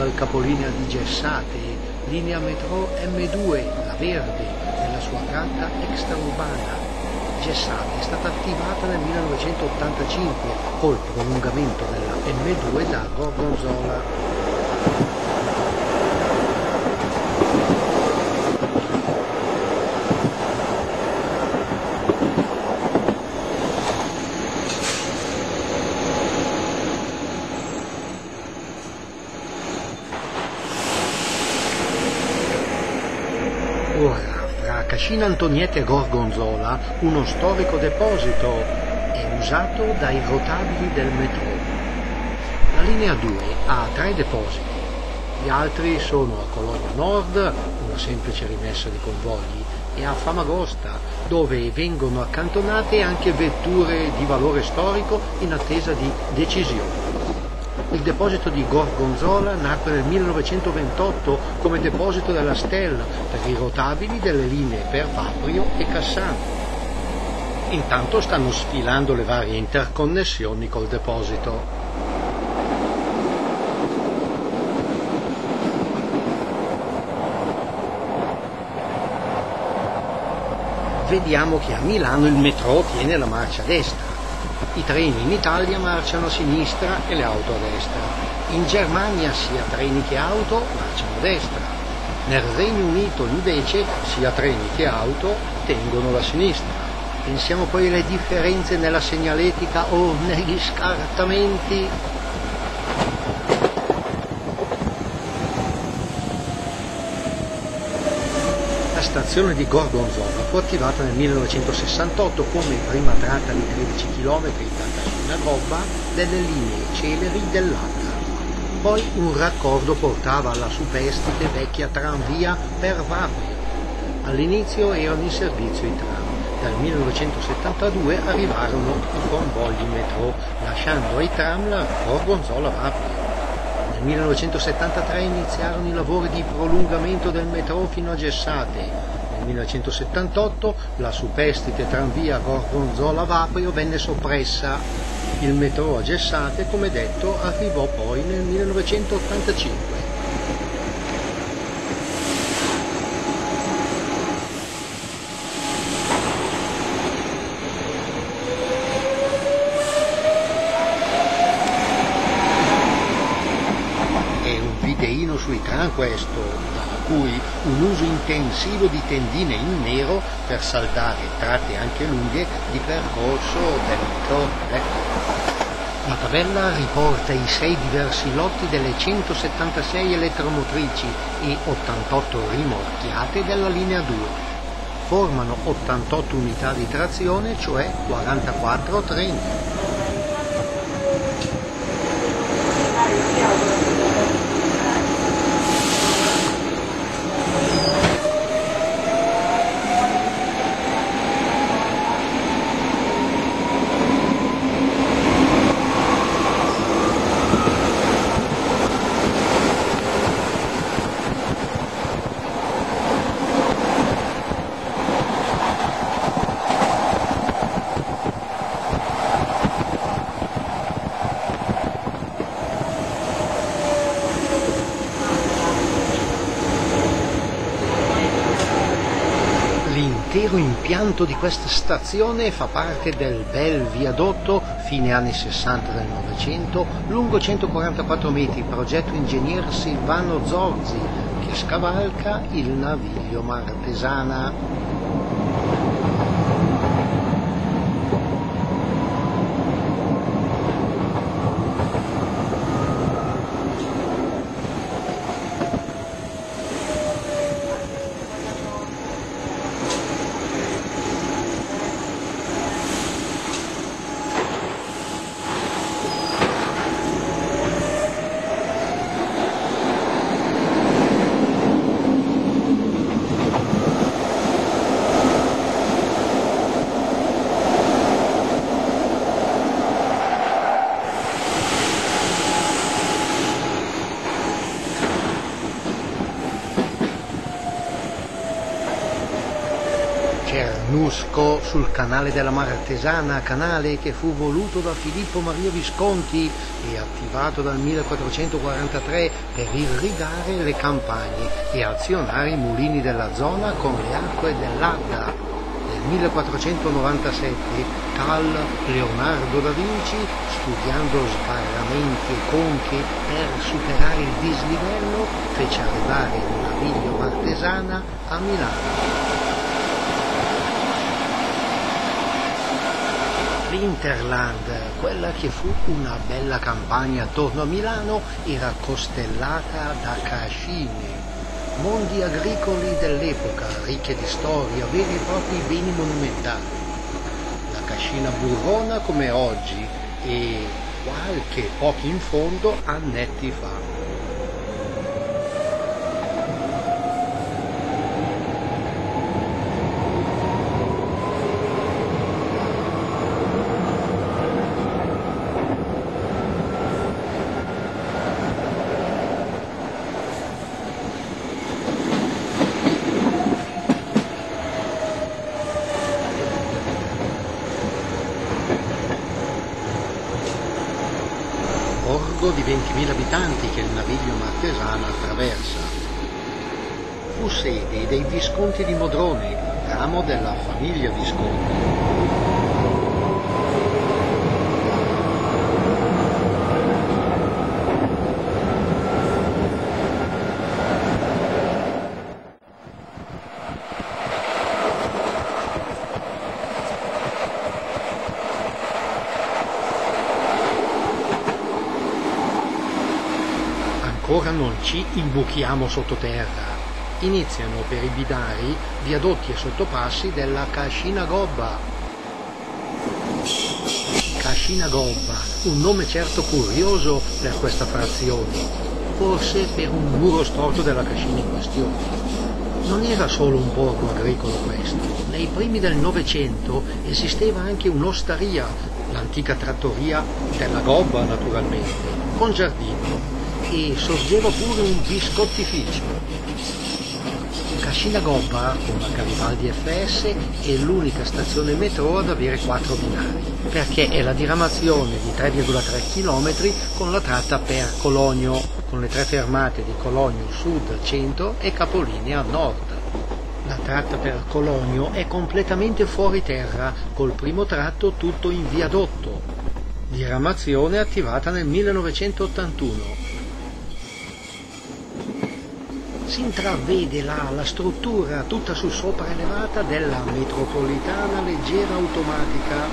Dal capolinea di Gessate, linea metro M2, la verde, nella sua tratta extraurbana. Gessate è stata attivata nel 1985 col prolungamento della M2 da Gorgonzola. Cascina Antonietta e Gorgonzola, uno storico deposito, è usato dai rotabili del metro. La linea 2 ha tre depositi, gli altri sono a Colonia Nord, una semplice rimessa di convogli, e a Famagosta, dove vengono accantonate anche vetture di valore storico in attesa di decisione. Il deposito di Gorgonzola nacque nel 1928 come deposito della Stella per i rotabili delle linee per Vaprio e Cassano. Intanto stanno sfilando le varie interconnessioni col deposito. Vediamo che a Milano il metro tiene la marcia destra i treni in Italia marciano a sinistra e le auto a destra. In Germania sia treni che auto marciano a destra. Nel Regno Unito invece sia treni che auto tengono la sinistra. Pensiamo poi alle differenze nella segnaletica o negli scartamenti stazione di Gorgonzola fu attivata nel 1968 come prima tratta di 13 km da Cascina Gobba delle linee celeri dell'Adda. Poi un raccordo portava alla superstite vecchia tranvia per Vaprio. All'inizio erano in servizio i tram. Dal 1972 arrivarono i convogli metro, lasciando ai tram la Gorgonzola-Vaprio. Nel 1973 iniziarono i lavori di prolungamento del metro fino a Gessate. Nel 1978 la superstite tranvia Gorgonzola-Vaprio venne soppressa. Il metro a Gessate, come detto, arrivò poi nel 1985. sui tram questo, da cui un uso intensivo di tendine in nero per saltare tratte anche lunghe di percorso del metro. Ecco. La tabella riporta i sei diversi lotti delle 176 elettromotrici e 88 rimorchiate della linea 2. Formano 88 unità di trazione, cioè 44 treni. Impianto di questa stazione fa parte del bel viadotto fine anni 60 del Novecento, lungo 144 metri, progetto ingegner Silvano Zorzi, che scavalca il naviglio Martesana. Sul canale della Martesana, canale che fu voluto da Filippo Maria Visconti e attivato dal 1443 per irrigare le campagne e azionare i mulini della zona con le acque dell'Adda. Nel 1497 Cal Leonardo da Vinci, studiando sbarramenti e conche per superare il dislivello, fece arrivare il naviglio Martesana a Milano. l'Interland, quella che fu una bella campagna attorno a Milano, era costellata da cascine, mondi agricoli dell'epoca, ricche di storia, veri e propri beni monumentali. La cascina burrona come oggi e qualche pochi in fondo annetti fa. borgo di 20.000 abitanti che il naviglio martesano attraversa. Fu sede dei Visconti di Modrone, ramo della famiglia Visconti. Ora non ci imbuchiamo sottoterra. Iniziano per i binari viadotti e sottopassi della Cascina Gobba. Cascina Gobba, un nome certo curioso per questa frazione, forse per un muro storto della cascina in questione. Non era solo un borgo agricolo questo. Nei primi del Novecento esisteva anche un'osteria, l'antica trattoria della Gobba naturalmente, con giardino e sorgeva pure un biscottificio. Cascina Gobba, con la Garibaldi FS, è l'unica stazione metro ad avere quattro binari, perché è la diramazione di 3,3 km con la tratta per Cologno, con le tre fermate di Cologno Sud, Centro e Capolinea Nord. La tratta per Cologno è completamente fuori terra, col primo tratto tutto in viadotto. Diramazione attivata nel 1981 si intravede là la struttura tutta su sopra elevata della metropolitana leggera automatica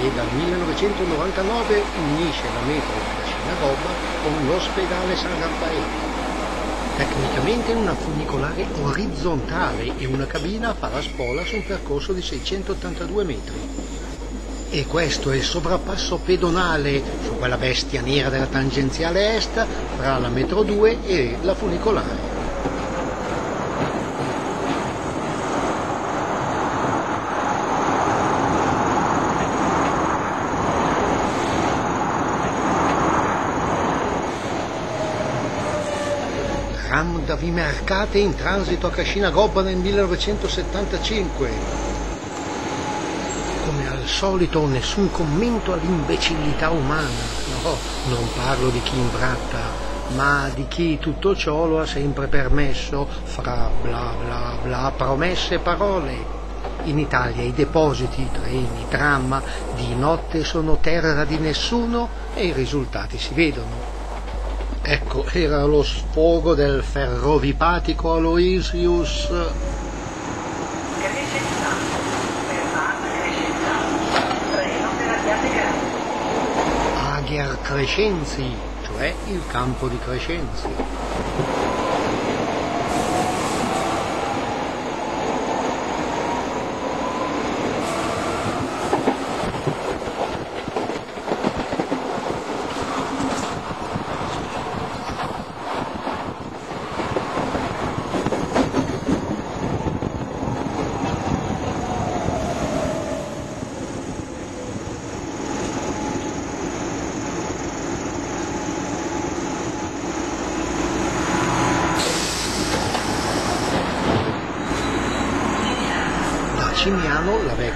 che dal 1999 unisce la metro della Sinagoga con l'ospedale San Raffaele. Tecnicamente una funicolare orizzontale e una cabina fa la spola su un percorso di 682 metri. E questo è il sovrappasso pedonale su quella bestia nera della tangenziale est fra la metro 2 e la funicolare. tram da Vimercate in transito a Cascina Gobba nel 1975. Come al solito nessun commento all'imbecillità umana, no, non parlo di chi imbratta, ma di chi tutto ciò lo ha sempre permesso fra bla bla bla promesse e parole. In Italia i depositi, treni, tram di notte sono terra di nessuno e i risultati si vedono. Ecco, era lo sfogo del ferrovipatico Aloysius. Agher Crescenzi, cioè il campo di Crescenzi.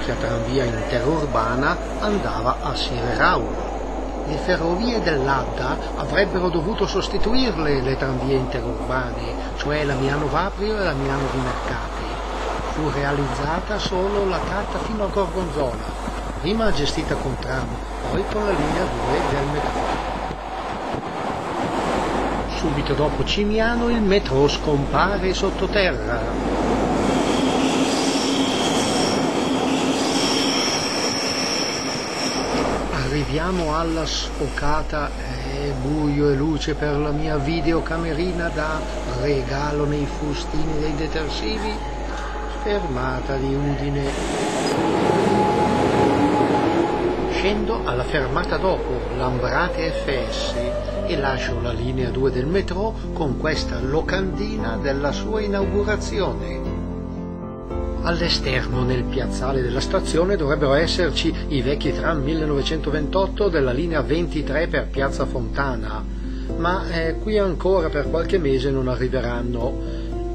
Vecchia tranvia interurbana andava a Sirerau. Le ferrovie dell'Adda avrebbero dovuto sostituirle le tranvie interurbane, cioè la Milano-Vaprio e la Milano-Vimercate. Fu realizzata solo la tratta fino a Gorgonzola, prima gestita con tram, poi con la linea 2 del metro. Subito dopo Cimiano il metro scompare sottoterra. Arriviamo alla sfocata è buio e luce per la mia videocamerina da regalo nei fustini dei detersivi fermata di Udine. Scendo alla fermata dopo Lambrate FS e lascio la linea 2 del metro con questa locandina della sua inaugurazione All'esterno, nel piazzale della stazione, dovrebbero esserci i vecchi tram 1928 della linea 23 per Piazza Fontana, ma eh, qui ancora per qualche mese non arriveranno.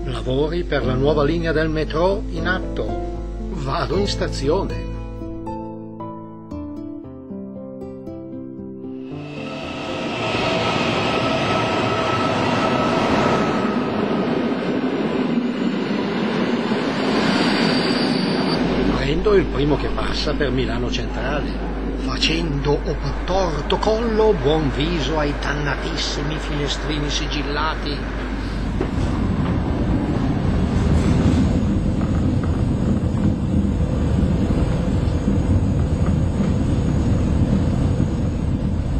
Lavori per la nuova linea del metro in atto. Vado in stazione. Primo che passa per Milano Centrale, facendo obtorto collo buon viso ai dannatissimi finestrini sigillati.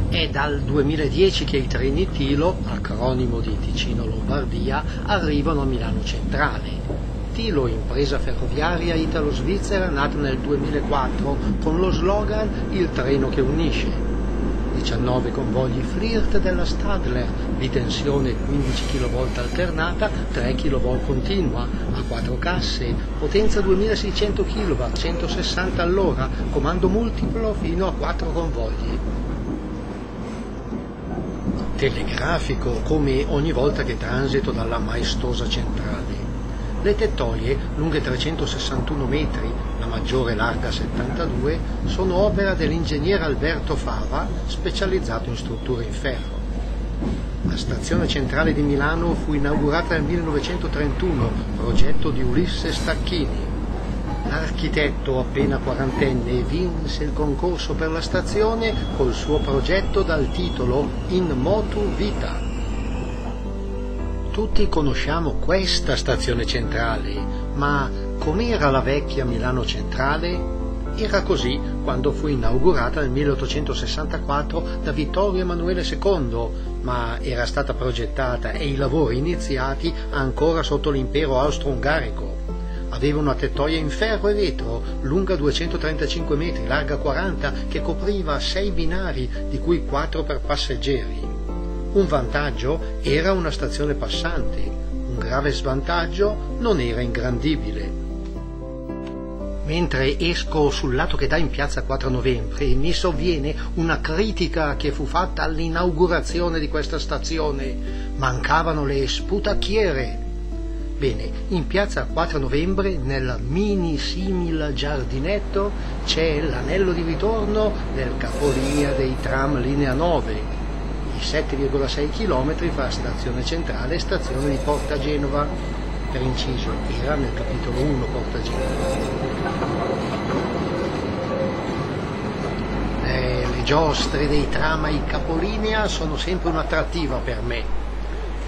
È dal 2010 che i treni Tilo, acronimo di Ticino Lombardia, arrivano a Milano Centrale Tilo, impresa ferroviaria italo-svizzera nata nel 2004 con lo slogan Il treno che unisce. 19 convogli Flirt della Stadler di tensione 15 kV alternata, 3 kV continua, a 4 casse, potenza 2600 kW, 160 all'ora, comando multiplo fino a 4 convogli. Telegrafico come ogni volta che transito dalla maestosa centrale. Le tettoie, lunghe 361 metri, la maggiore larga 72, sono opera dell'ingegnere Alberto Fava, specializzato in strutture in ferro. La stazione centrale di Milano fu inaugurata nel 1931, progetto di Ulisse Stacchini. L'architetto appena quarantenne vinse il concorso per la stazione col suo progetto dal titolo In Motu Vita tutti conosciamo questa stazione centrale, ma com'era la vecchia Milano Centrale? Era così quando fu inaugurata nel 1864 da Vittorio Emanuele II, ma era stata progettata e i lavori iniziati ancora sotto l'impero austro-ungarico. Aveva una tettoia in ferro e vetro, lunga 235 metri, larga 40, che copriva sei binari, di cui quattro per passeggeri. Un vantaggio era una stazione passante, un grave svantaggio non era ingrandibile. Mentre esco sul lato che dà in piazza 4 novembre mi sovviene una critica che fu fatta all'inaugurazione di questa stazione. Mancavano le sputacchiere. Bene, in piazza 4 novembre, nel mini simil giardinetto, c'è l'anello di ritorno del capolinea dei tram linea 9 7,6 km fa stazione centrale e stazione di Porta Genova, per inciso, era nel capitolo 1 Porta Genova. Le, le giostre dei tram ai capolinea sono sempre un'attrattiva per me,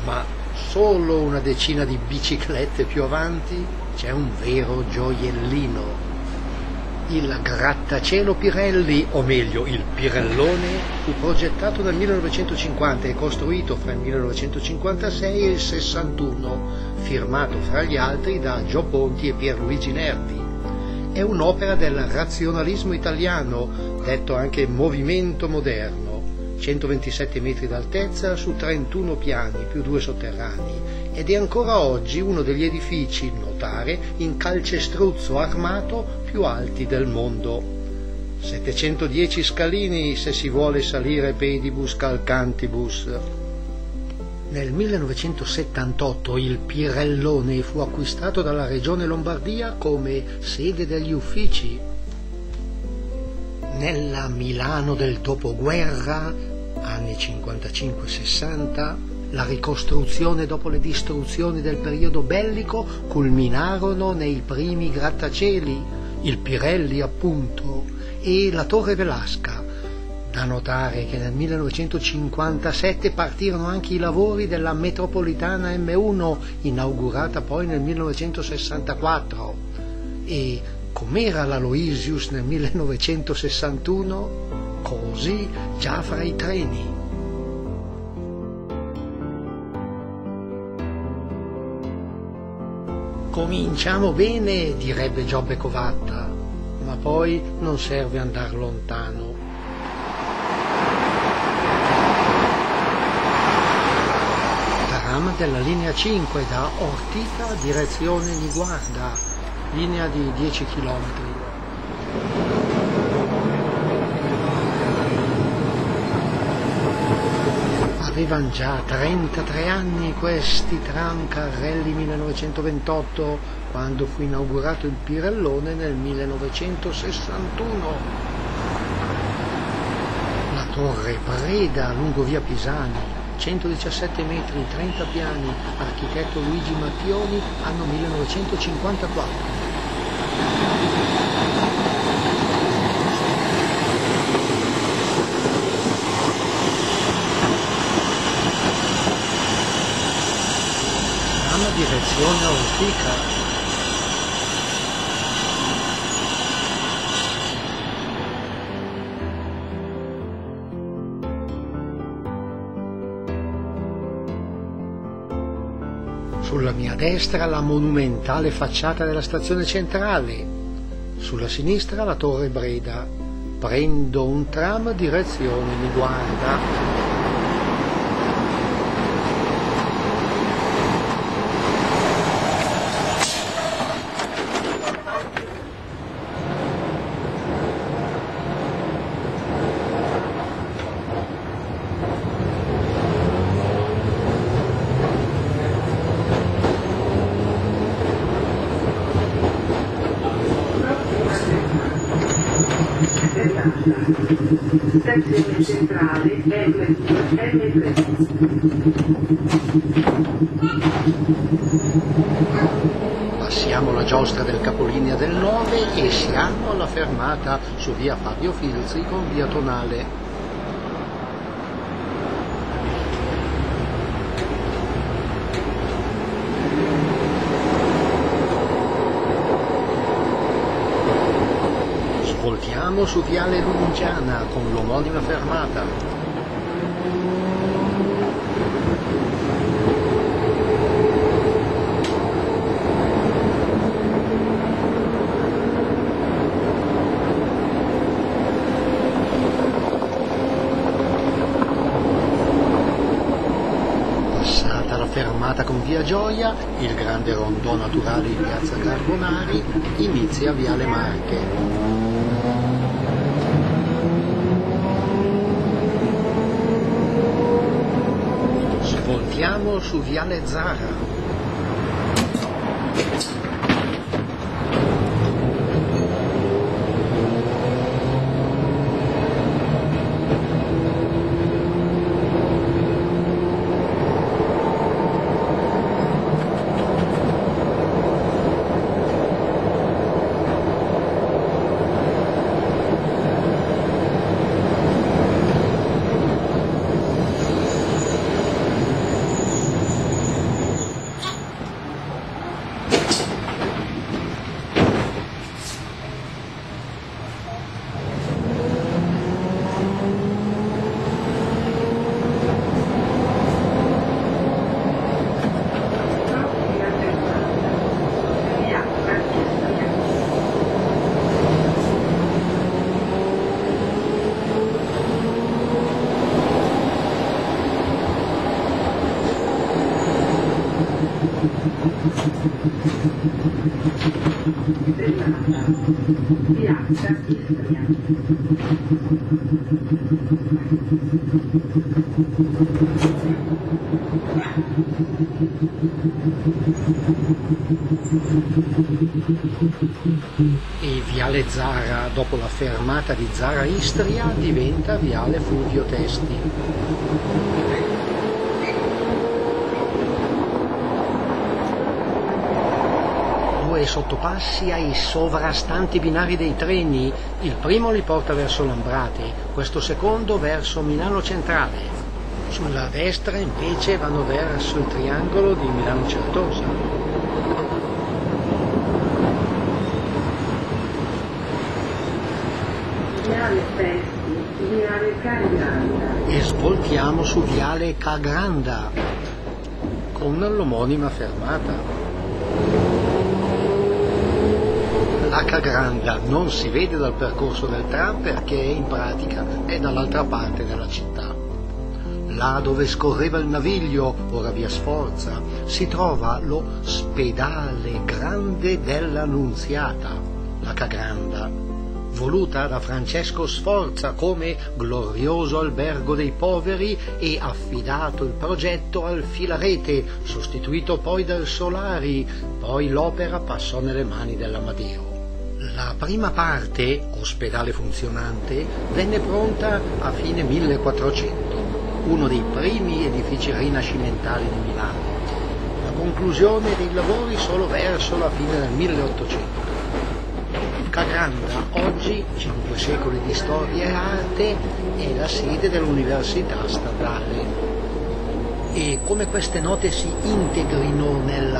ma solo una decina di biciclette più avanti c'è un vero gioiellino il grattacielo Pirelli, o meglio il Pirellone, fu progettato nel 1950 e costruito fra il 1956 e il 61, firmato fra gli altri da Gio Ponti e Pierluigi Nervi. È un'opera del razionalismo italiano, detto anche movimento moderno 127 metri d'altezza su 31 piani più due sotterranei ed è ancora oggi uno degli edifici, notare, in calcestruzzo armato più alti del mondo. 710 scalini se si vuole salire pedibus calcantibus. Nel 1978 il Pirellone fu acquistato dalla regione Lombardia come sede degli uffici. Nella Milano del dopoguerra, anni 55-60, la ricostruzione dopo le distruzioni del periodo bellico culminarono nei primi grattacieli, il Pirelli appunto, e la Torre Velasca. Da notare che nel 1957 partirono anche i lavori della metropolitana M1, inaugurata poi nel 1964. E com'era la Loisius nel 1961? Così già fra i treni. Cominciamo bene, direbbe Giobbe Covatta ma poi non serve andare lontano. Tram della linea 5 da Ortica direzione Niguarda, linea di 10 km. Avevano già 33 anni questi tram carrelli 1928 quando fu inaugurato il Pirellone nel 1961. La torre Breda lungo via Pisani, 117 metri, 30 piani, architetto Luigi Mattioni, anno 1954. Direzione Ortica. Sulla mia destra la monumentale facciata della stazione centrale, sulla sinistra la torre Breda. Prendo un tram direzione mi guarda. stazione centrale M2, M3. Passiamo la giostra del capolinea del 9 e siamo alla fermata su via Con via Tonale. Voltiamo su Viale Lunigiana con l'omonima fermata. Passata la fermata con Via Gioia, il grande rondò naturale di Piazza Carbonari, inizia Viale Marche. Svoltiamo su Viale Zara. E Viale Zara, dopo la fermata di Zara Istria, diventa Viale Fulvio Testi. Due sottopassi ai sovrastanti binari dei treni, il primo li porta verso Lambrate, questo secondo verso Milano Centrale. Sulla destra invece vanno verso il triangolo di Milano Certosa. E svoltiamo su Viale Cagranda con l'omonima fermata. La Cagranda non si vede dal percorso del tram perché in pratica è dall'altra parte della città. Là dove scorreva il naviglio, ora via Sforza, si trova lo Spedale Grande dell'Annunziata, la Cagranda, voluta da Francesco Sforza come glorioso albergo dei poveri e affidato il progetto al Filarete, sostituito poi dal Solari, poi l'opera passò nelle mani dell'Amadeo. La prima parte, ospedale funzionante, venne pronta a fine 1400, uno dei primi edifici rinascimentali di Milano. La conclusione dei lavori solo verso la fine del 1800. Cagranda, oggi, cinque secoli di storia e arte, è la sede dell'Università Statale. E come queste note si integrino nel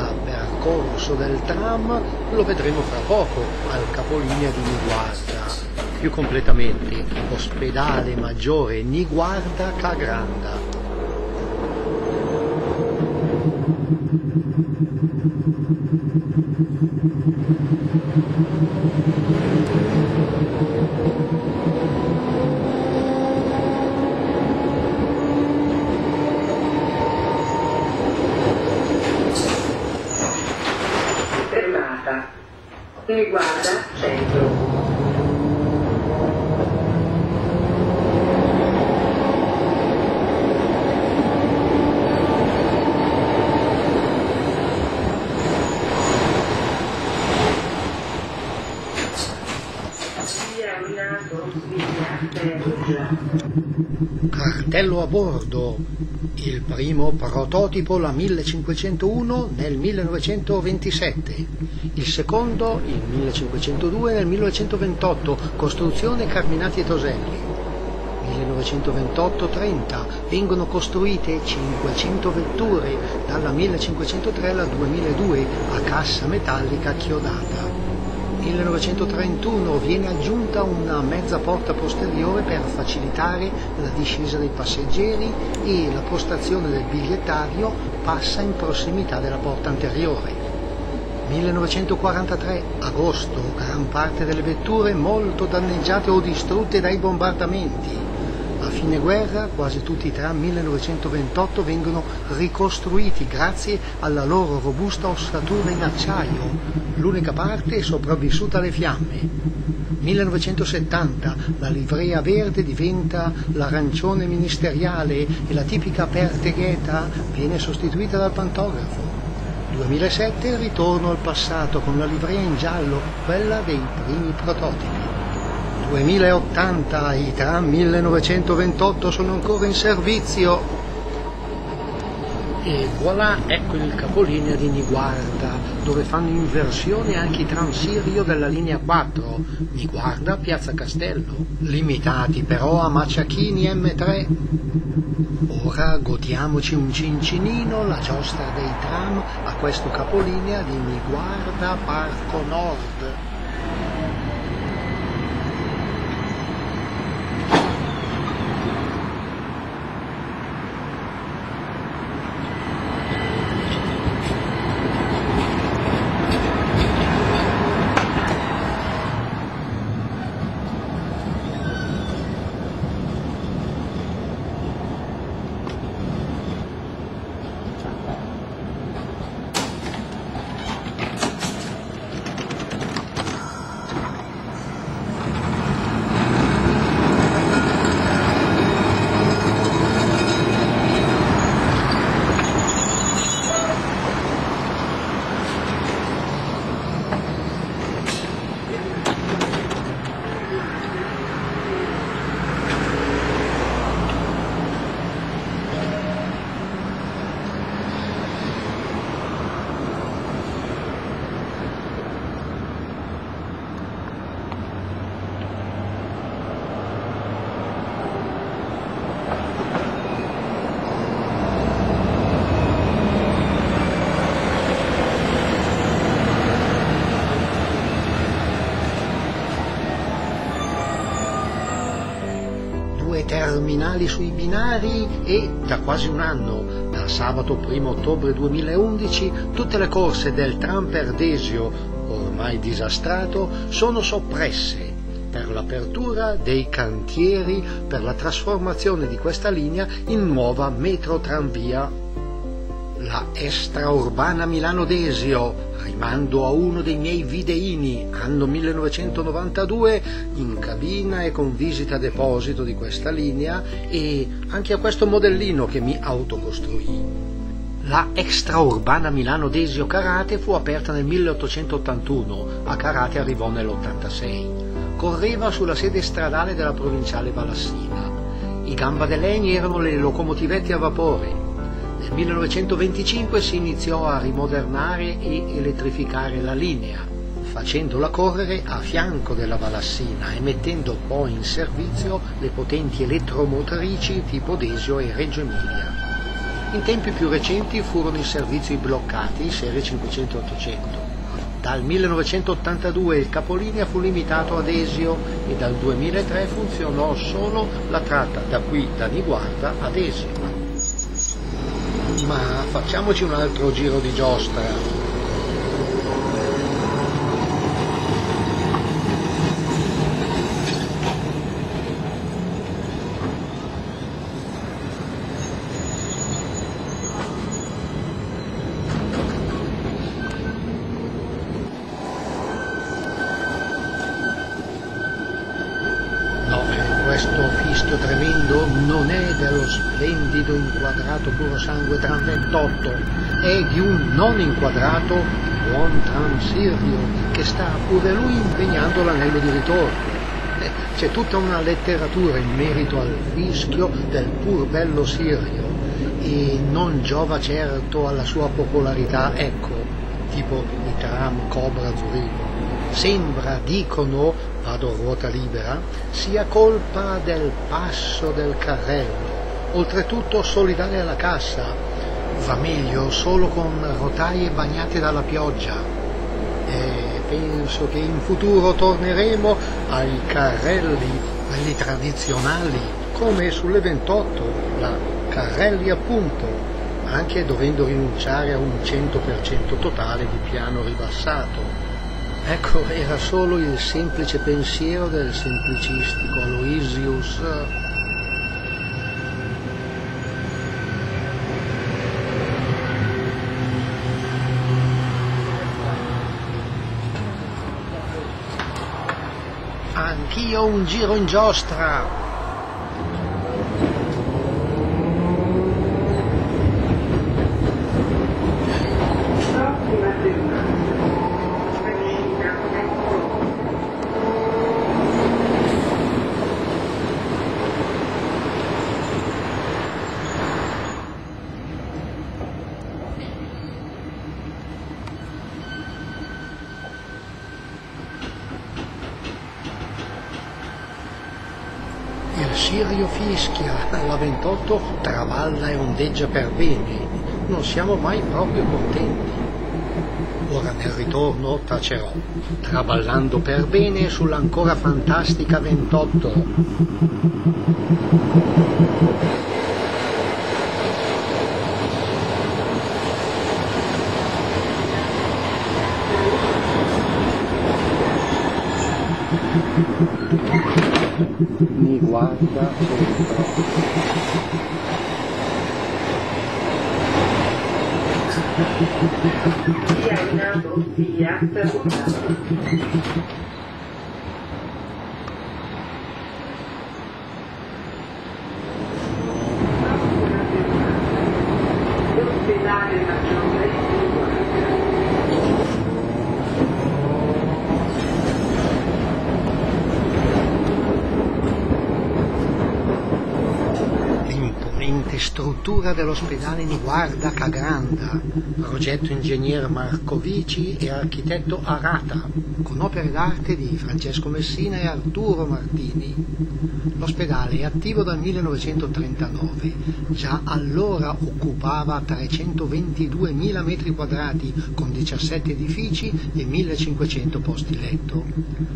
percorso del tram lo vedremo fra poco al capolinea di Niguarda. Più completamente, ospedale maggiore Niguarda Cagranda. Fermata. Riguarda centro. Via Minato, via Perugia. Cartello a bordo, il primo prototipo la 1501 nel 1927, il secondo il 1502 nel 1928, costruzione Carminati e Toselli. 1928-30 vengono costruite 500 vetture dalla 1503 alla 2002 a cassa metallica chiodata. 1931 viene aggiunta una mezza porta posteriore per facilitare la discesa dei passeggeri e la postazione del bigliettario passa in prossimità della porta anteriore. 1943, agosto, gran parte delle vetture molto danneggiate o distrutte dai bombardamenti. Fine guerra quasi tutti i tram 1928 vengono ricostruiti grazie alla loro robusta ossatura in acciaio. L'unica parte sopravvissuta alle fiamme. 1970 la livrea verde diventa l'arancione ministeriale e la tipica pertegheta viene sostituita dal pantografo. 2007 il ritorno al passato con la livrea in giallo, quella dei primi prototipi. 2080 i tram 1928 sono ancora in servizio. E voilà, ecco il capolinea di Niguarda, dove fanno inversione anche i tram Sirio della linea 4, Niguarda Piazza Castello, limitati però a Maciachini M3. Ora godiamoci un cincinino, la giostra dei tram a questo capolinea di Niguarda Parco Nord. Terminali sui binari e da quasi un anno, dal sabato 1 ottobre 2011, tutte le corse del tram per Desio, ormai disastrato, sono soppresse per l'apertura dei cantieri per la trasformazione di questa linea in nuova metro tranvia. La extraurbana Milano-Desio, rimando a uno dei miei videini, anno 1992, in cabina e con visita deposito di questa linea e anche a questo modellino che mi autocostruì. La extraurbana Milano Desio Carate fu aperta nel 1881, a Carate arrivò nell'86 correva sulla sede stradale della provinciale Valassina. I gambadelegni erano le locomotivette a vapore. Nel 1925 si iniziò a rimodernare e elettrificare la linea, facendola correre a fianco della Valassina e mettendo poi in servizio le potenti elettromotrici tipo Desio e Reggio Emilia. In tempi più recenti furono in servizio i bloccati serie 500-800. Dal 1982 il capolinea fu limitato ad Esio e dal 2003 funzionò solo la tratta da qui da Niguarda ad Esio. Ma facciamoci un altro giro di giostra. questo fischio tremendo non è dello splendido inquadrato puro sangue tram 28, è di un non inquadrato buon tram Sirio che sta pure lui impegnando l'anello di ritorno. Eh, c'è tutta una letteratura in merito al fischio del pur bello Sirio e non giova certo alla sua popolarità, ecco, tipo i tram Cobra Zurigo. Sembra, dicono, vado a ruota libera, sia colpa del passo del carrello, oltretutto solidale alla cassa, va meglio solo con rotaie bagnate dalla pioggia. E penso che in futuro torneremo ai carrelli, quelli tradizionali, come sulle 28, la carrelli appunto, anche dovendo rinunciare a un 100% totale di piano ribassato. Ecco, era solo il semplice pensiero del semplicistico Aloysius. Anch'io un giro in giostra. Il Sirio fischia, la 28 travalla e ondeggia per bene, non siamo mai proprio contenti. Ora nel ritorno tacerò, traballando per bene sull'ancora fantastica 28. mi guarda Via Rinaldo Via Ferrara. Ospedale Maggiore di Guardia. Struttura dell'ospedale Niguarda Cagranda, progetto ingegner Marcovici e architetto Arata, con opere d'arte di Francesco Messina e Arturo Martini. L'ospedale è attivo dal 1939, già allora occupava 322.000 metri quadrati con 17 edifici e 1500 posti letto.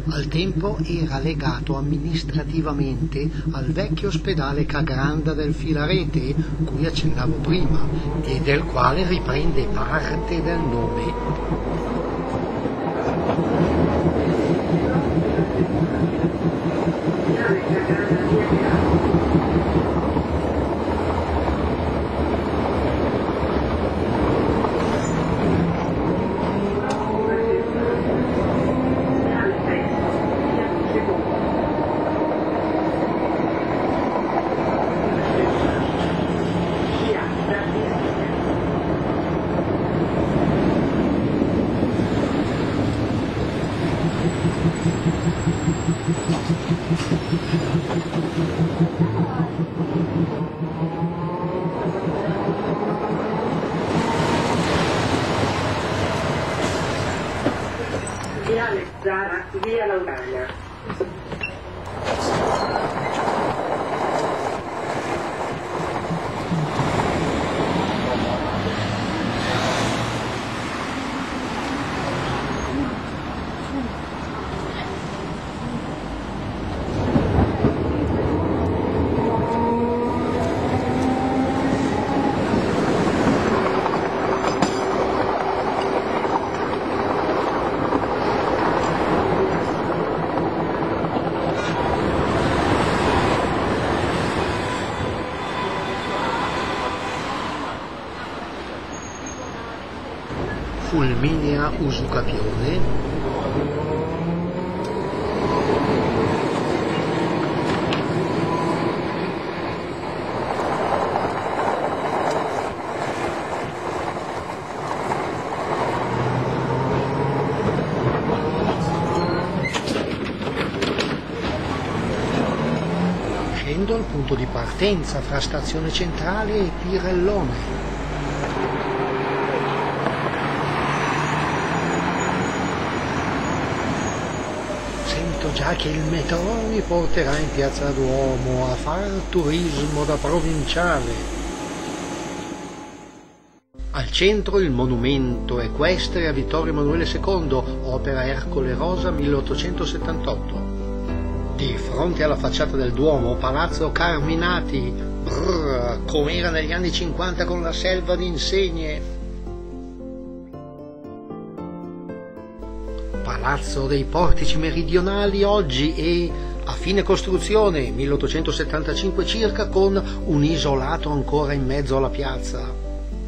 Al tempo era legato amministrativamente al vecchio ospedale Cagranda del Filarete, cui accennavo prima, e del quale riprende parte del nome. Viale Zara, via Laurana. Fulminea usucapione, scendo al punto di partenza fra stazione centrale e Pirellone. Già che il metro porterà in piazza Duomo a far turismo da provinciale. Al centro il monumento equestre a Vittorio Emanuele II, opera Ercole Rosa 1878. Di fronte alla facciata del Duomo, Palazzo Carminati, brrr, come era negli anni 50 con la selva di insegne. Palazzo dei Portici Meridionali oggi e a fine costruzione, 1875 circa, con un isolato ancora in mezzo alla piazza.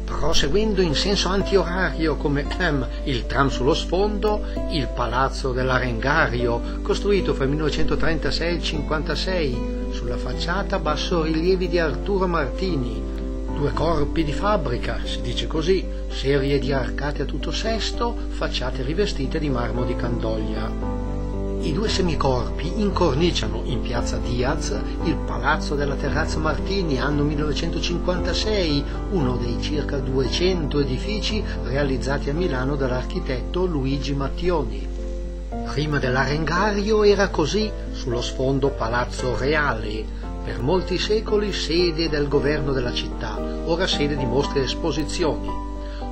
Proseguendo in senso antiorario come ehm, il tram sullo sfondo, il Palazzo dell'Arengario, costruito fra il 1936 e il 1956, sulla facciata bassorilievi di Arturo Martini, due corpi di fabbrica, si dice così, serie di arcate a tutto sesto, facciate rivestite di marmo di Candoglia. I due semicorpi incorniciano in piazza Diaz il palazzo della Terrazza Martini anno 1956, uno dei circa 200 edifici realizzati a Milano dall'architetto Luigi Mattioni. Prima dell'Arengario era così, sullo sfondo Palazzo Reale, per molti secoli sede del governo della città, ora sede di mostre e esposizioni.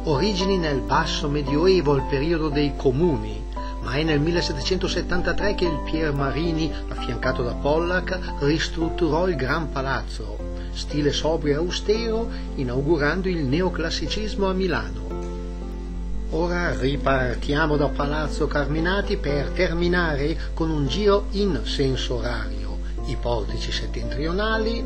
Origini nel basso medioevo, il periodo dei comuni, ma è nel 1773 che il Pier Marini, affiancato da Pollack, ristrutturò il Gran Palazzo, stile sobrio e austero, inaugurando il neoclassicismo a Milano. Ora ripartiamo da Palazzo Carminati per terminare con un giro in senso orario, i portici settentrionali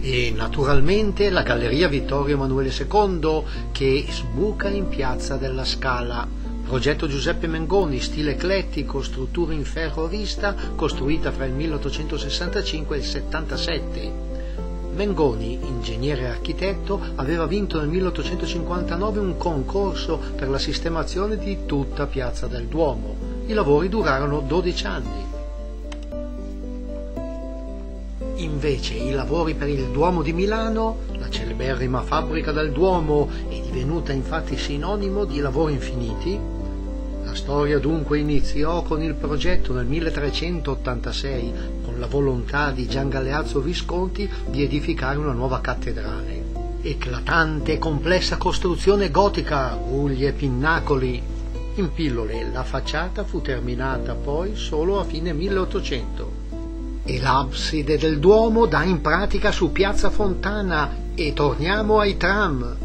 e naturalmente la Galleria Vittorio Emanuele II che sbuca in Piazza della Scala. Progetto Giuseppe Mengoni, stile eclettico, struttura in ferro vista, costruita fra il 1865 e il 77. Mengoni, ingegnere e architetto, aveva vinto nel 1859 un concorso per la sistemazione di tutta Piazza del Duomo. I lavori durarono 12 anni. Invece i lavori per il Duomo di Milano la celeberrima fabbrica del Duomo è divenuta infatti sinonimo di lavori infiniti, la storia dunque iniziò con il progetto nel 1386, con la volontà di Gian Galeazzo Visconti di edificare una nuova cattedrale. Eclatante e complessa costruzione gotica, guglie e pinnacoli. In pillole, la facciata fu terminata poi solo a fine 1800 e l'abside del Duomo dà in pratica su Piazza Fontana e torniamo ai tram.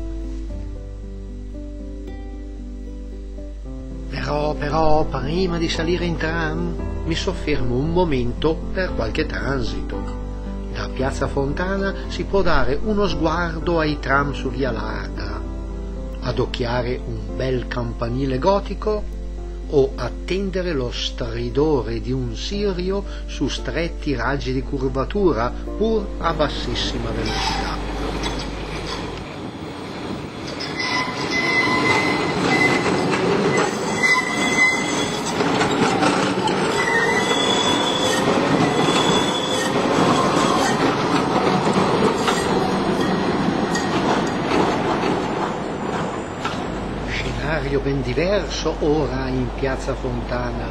Però, però, prima di salire in tram, mi soffermo un momento per qualche transito. Da Piazza Fontana si può dare uno sguardo ai tram su via larga, adocchiare un bel campanile gotico o attendere lo stridore di un sirio su stretti raggi di curvatura pur a bassissima velocità. Diverso ora in piazza Fontana.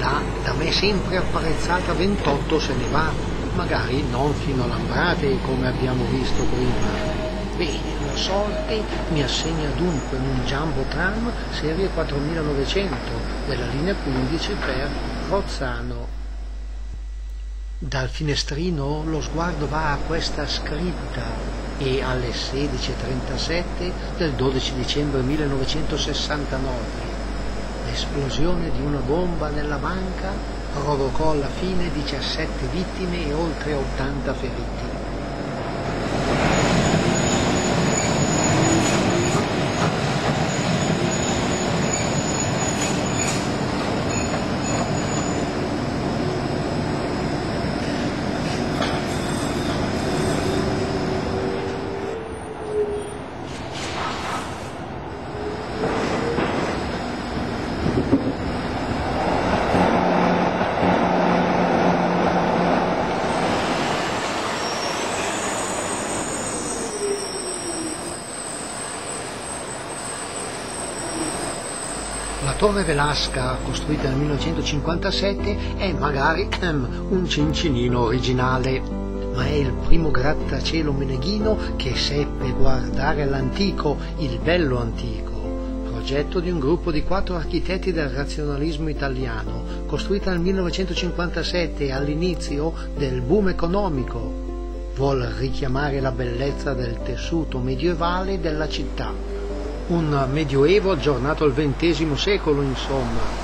Là, da me sempre apparezzata 28 se ne va, magari non fino a Lambrate come abbiamo visto prima. Bene, la sorte mi assegna dunque un Jumbo Tram serie 4900 della linea 15 per Rozzano. Dal finestrino lo sguardo va a questa scritta e alle 16.37 del 12 dicembre 1969 l'esplosione di una bomba nella banca provocò alla fine 17 vittime e oltre 80 feriti. La torre Velasca, costruita nel 1957, è magari ehm, un cincinino originale, ma è il primo grattacielo meneghino che seppe guardare all'antico, il bello antico, progetto di un gruppo di quattro architetti del razionalismo italiano, costruita nel 1957 all'inizio del boom economico. Vuol richiamare la bellezza del tessuto medievale della città un medioevo aggiornato al XX secolo, insomma.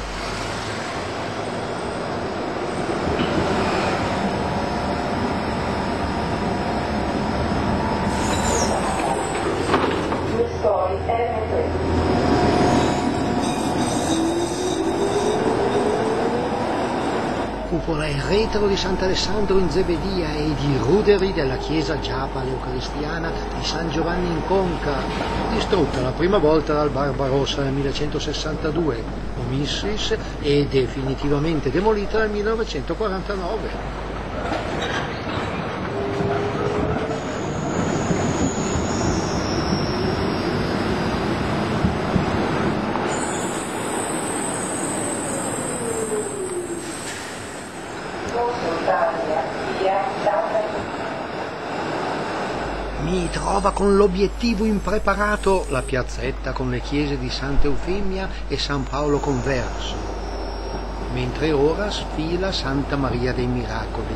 Cupola e retro di Sant'Alessandro in Zebedia e di ruderi della chiesa già paleocristiana di San Giovanni in Conca, distrutta la prima volta dal Barbarossa nel 1162, omissis e definitivamente demolita nel 1949. Trova con l'obiettivo impreparato la piazzetta con le chiese di Santa Eufemia e San Paolo Converso, mentre ora sfila Santa Maria dei Miracoli.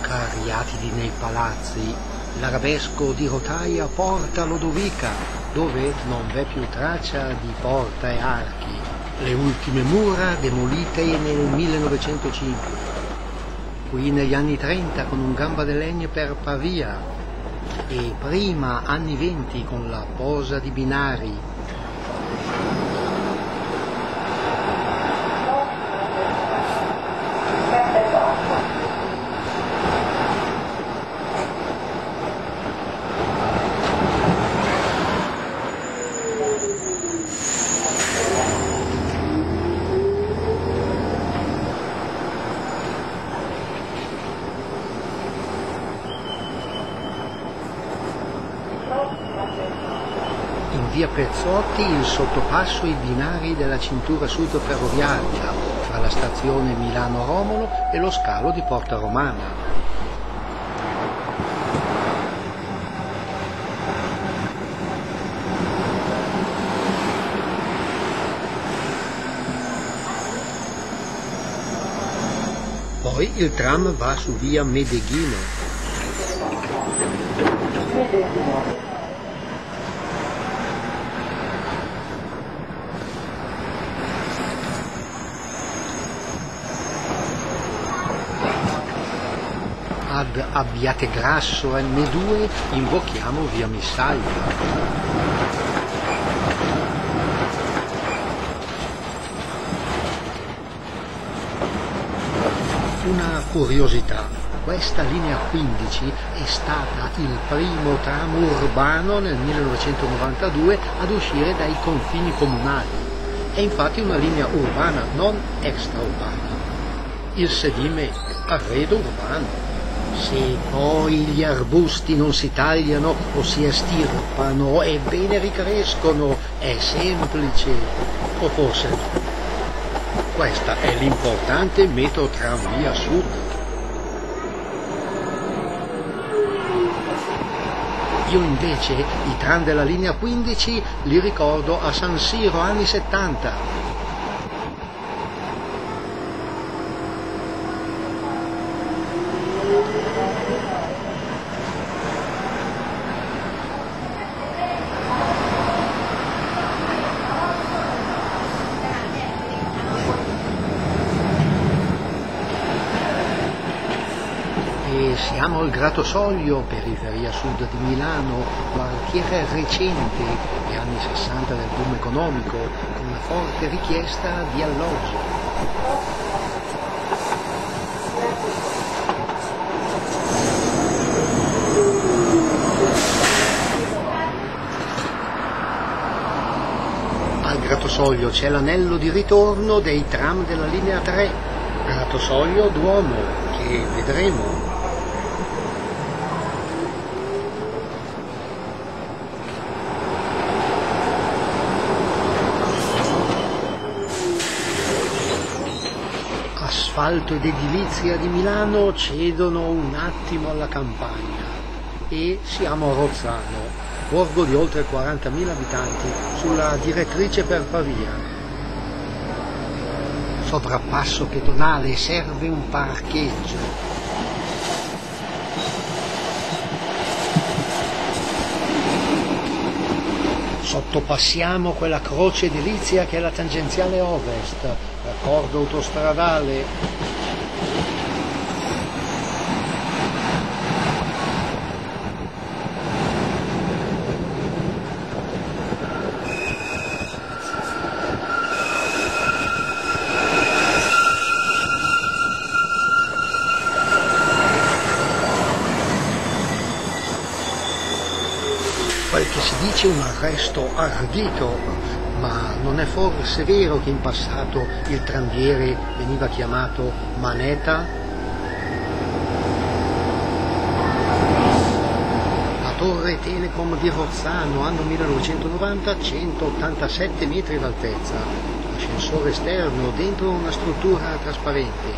Cariatidi nei palazzi, l'arabesco di rotaia porta Lodovica, dove non v'è più traccia di porta e archi, le ultime mura demolite nel 1905, qui negli anni 30 con un gamba di legno per Pavia e prima anni 20 con la posa di binari via Pezzotti il sottopasso i binari della cintura sud ferroviaria fra la stazione Milano Romolo e lo scalo di Porta Romana. Poi il tram va su via Medeghino. Ad Abbiategrasso M2 invochiamo via Missaglia. Una curiosità, questa linea 15 è stata il primo tram urbano nel 1992 ad uscire dai confini comunali. È infatti una linea urbana, non extraurbana. Il sedime arredo urbano. Se poi gli arbusti non si tagliano o si estirpano, ebbene ricrescono, è semplice. O forse no. Questa è l'importante metro tramvia sud. Io invece i tram della linea 15 li ricordo a San Siro anni 70. e siamo al Gratosoglio, periferia sud di Milano, quartiere recente degli anni 60 del boom economico, con una forte richiesta di alloggi. Al Gratosoglio c'è l'anello di ritorno dei tram della linea 3, Gratosoglio Duomo, che vedremo asfalto ed edilizia di Milano cedono un attimo alla campagna e siamo a Rozzano, borgo di oltre 40.000 abitanti, sulla direttrice per Pavia. Sovrappasso pedonale, serve un parcheggio. Sottopassiamo quella croce edilizia che è la tangenziale ovest, raccordo autostradale. Dice un arresto ardito, ma non è forse vero che in passato il tranviere veniva chiamato Maneta? La torre Telecom di Rozzano, anno 1990, 187 metri d'altezza, ascensore esterno dentro una struttura trasparente,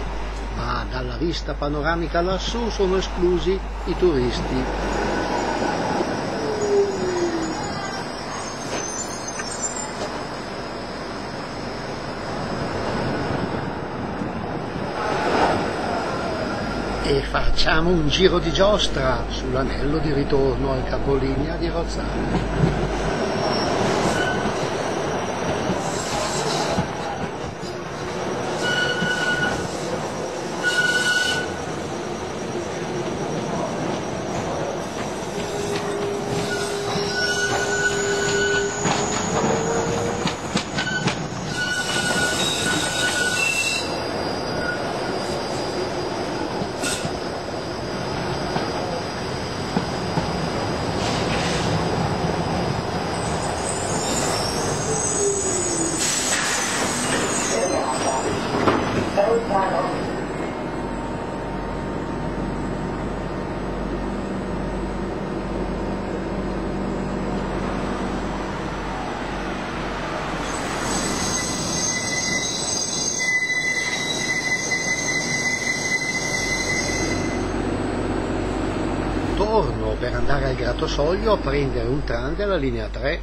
ma dalla vista panoramica lassù sono esclusi i turisti. E facciamo un giro di giostra sull'anello di ritorno al capolinea di Rozzano. Grattosoglio a prendere un tram della linea 3.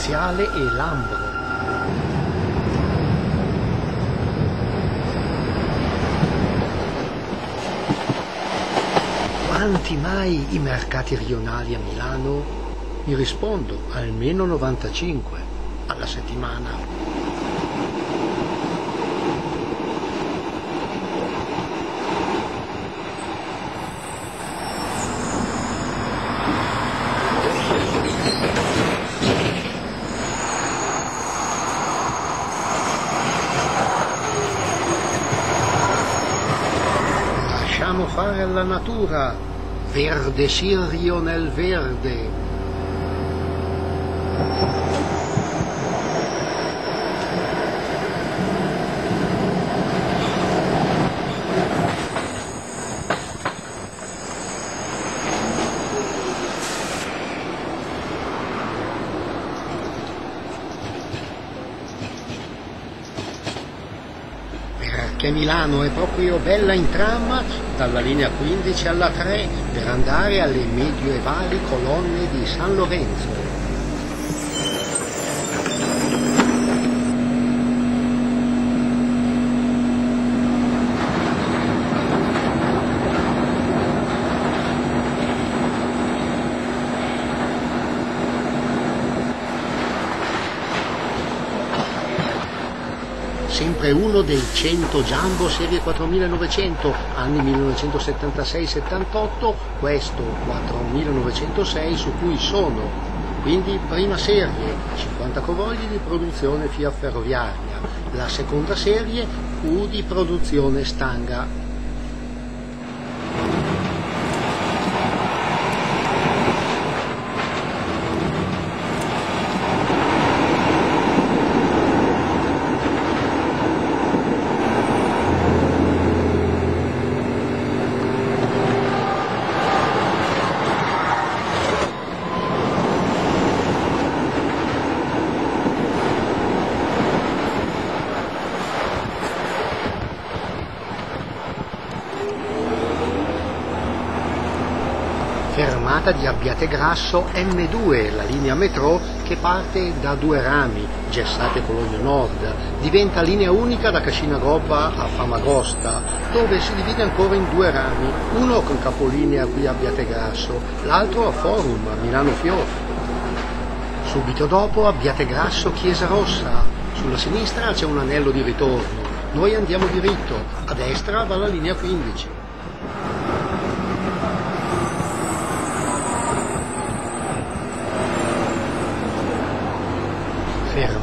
Tangenziale e Lambro. Quanti mai i mercati rionali a Milano? Mi rispondo, almeno 95 alla settimana. Natura, verde Sirio nel verde. Perché Milano è proprio bella in tram dalla linea 15 alla 3 per andare alle medioevali colonne di San Lorenzo. Sempre uno dei 100 Jumbo serie 4900 anni 1976-78 questo 4906 su cui sono quindi prima serie 50 cavalli di produzione Fiat ferroviaria la seconda serie U di produzione Stanga fermata di Abbiategrasso M2, la linea metro che parte da due rami, Gessate Cologno Nord, diventa linea unica da Cascina Gobba a Famagosta, dove si divide ancora in due rami, uno con capolinea qui a Abbiategrasso, l'altro a Forum, a Milano Fiore. Subito dopo Abbiategrasso Chiesa Rossa, sulla sinistra c'è un anello di ritorno, noi andiamo diritto, a destra va la linea 15.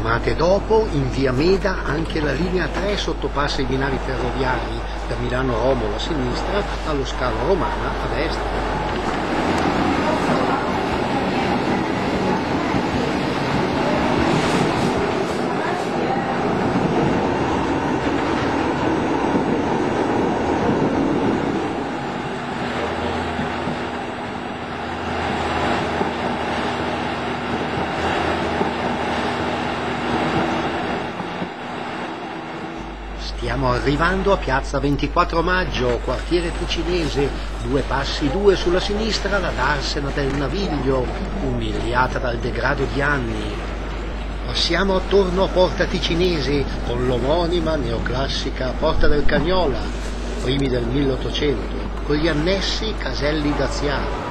Fermate dopo, in via Meda, anche la linea 3 sottopassa i binari ferroviari da Milano Romolo a sinistra allo scalo Romana a destra. Arrivando a piazza 24 maggio, quartiere ticinese, due passi due sulla sinistra la Darsena del Naviglio, umiliata dal degrado di anni. Passiamo attorno a Porta Ticinese con l'omonima neoclassica Porta del Cagnola, primi del 1800, con gli annessi caselli daziani.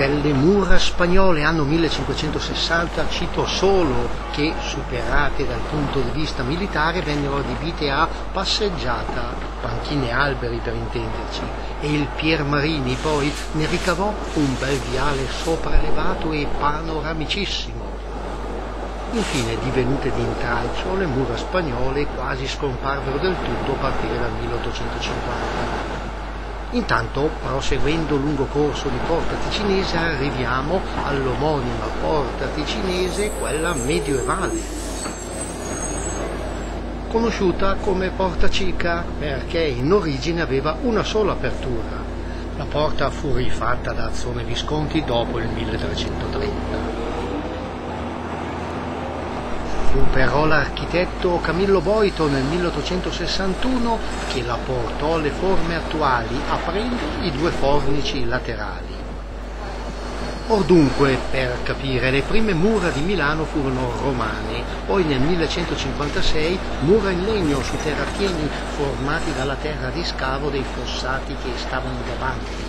Delle mura spagnole anno 1560 cito solo che superate dal punto di vista militare vennero adibite a passeggiata, panchine e alberi per intenderci, e il Pier Marini poi ne ricavò un bel viale sopraelevato e panoramicissimo. Infine, divenute di intralcio, le mura spagnole quasi scomparvero del tutto a partire dal 1850. Intanto, proseguendo lungo corso di Porta Ticinese, arriviamo all'omonima Porta Ticinese, quella medievale, conosciuta come Porta Cica perché in origine aveva una sola apertura. La porta fu rifatta da Azzone Visconti dopo il 1330. Fu però l'architetto Camillo Boito nel 1861 che la portò alle forme attuali aprendo i due fornici laterali. Or dunque, per capire, le prime mura di Milano furono romane, poi nel 1156 mura in legno su terrapieni formati dalla terra di scavo dei fossati che stavano davanti.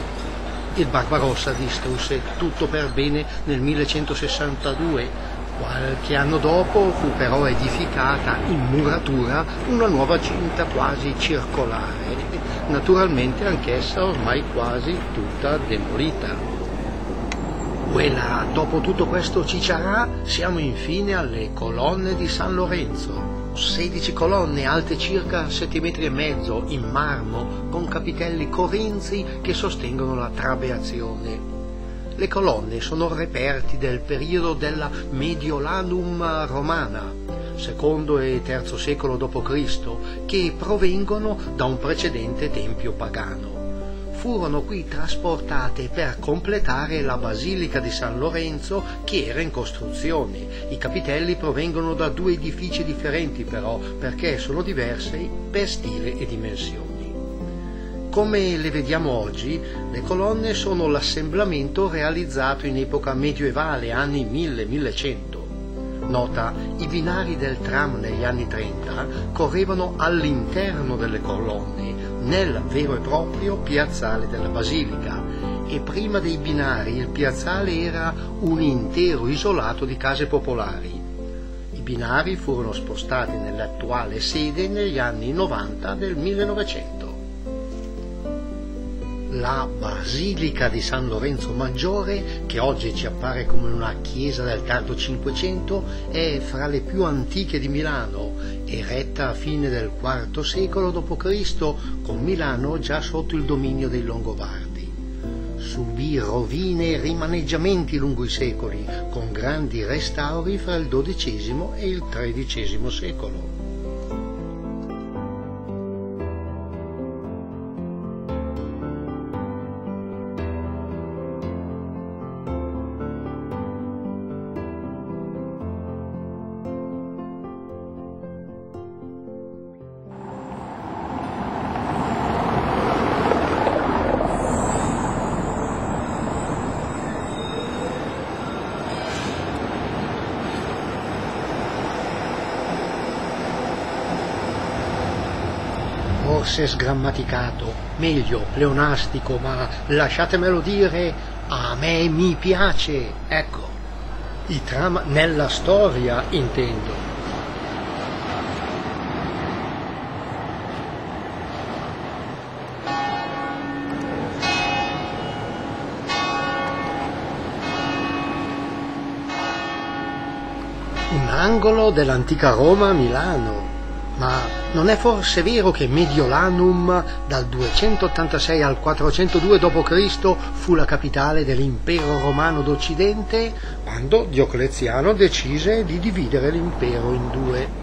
Il Barbarossa distrusse tutto per bene nel 1162 Qualche anno dopo fu però edificata in muratura una nuova cinta quasi circolare, naturalmente anch'essa ormai quasi tutta demolita. Quella, dopo tutto questo cicciarà, siamo infine alle colonne di San Lorenzo. 16 colonne alte circa 7 metri e mezzo in marmo con capitelli corinzi che sostengono la trabeazione. Le colonne sono reperti del periodo della Mediolanum romana, secondo e terzo secolo d.C., che provengono da un precedente tempio pagano. Furono qui trasportate per completare la Basilica di San Lorenzo che era in costruzione. I capitelli provengono da due edifici differenti però, perché sono diversi per stile e dimensioni. Come le vediamo oggi, le colonne sono l'assemblamento realizzato in epoca medievale, anni 1000-1100. Nota, i binari del tram negli anni 30 correvano all'interno delle colonne, nel vero e proprio piazzale della Basilica, e prima dei binari il piazzale era un intero isolato di case popolari. I binari furono spostati nell'attuale sede negli anni 90 del 1900 la Basilica di San Lorenzo Maggiore, che oggi ci appare come una chiesa del tardo Cinquecento, è fra le più antiche di Milano, eretta a fine del IV secolo d.C., con Milano già sotto il dominio dei Longobardi. Subì rovine e rimaneggiamenti lungo i secoli, con grandi restauri fra il XII e il XIII secolo. Forse sgrammaticato, meglio pleonastico, ma lasciatemelo dire, a me mi piace, ecco, i tram nella storia intendo. Un angolo dell'antica Roma a Milano, ma non è forse vero che Mediolanum dal 286 al 402 d.C. fu la capitale dell'impero romano d'Occidente quando Diocleziano decise di dividere l'impero in due?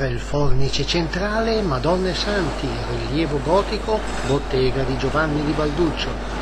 Sopra il fornice centrale Madonna e Santi, rilievo gotico, bottega di Giovanni di Balduccio.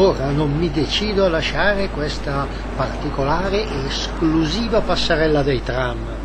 ancora non mi decido a lasciare questa particolare e esclusiva passerella dei tram.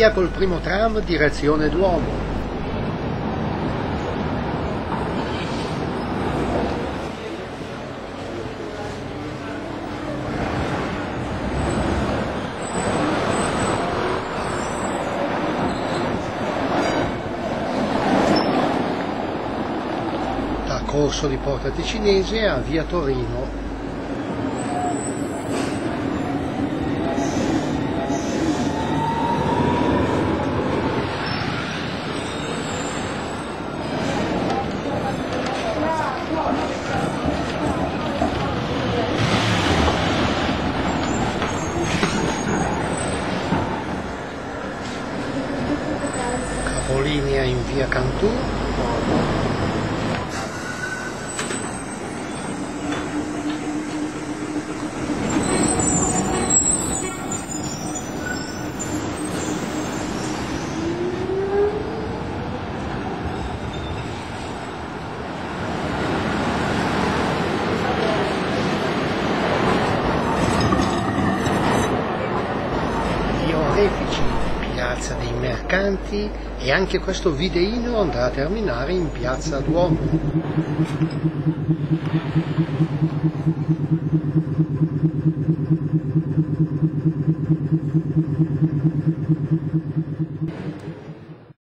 Via col primo tram direzione Duomo. Da Corso di Porta Ticinese a via Torino capolinea in via Cantù via Orefici, piazza dei mercanti e anche questo videino andrà a terminare in piazza Duomo.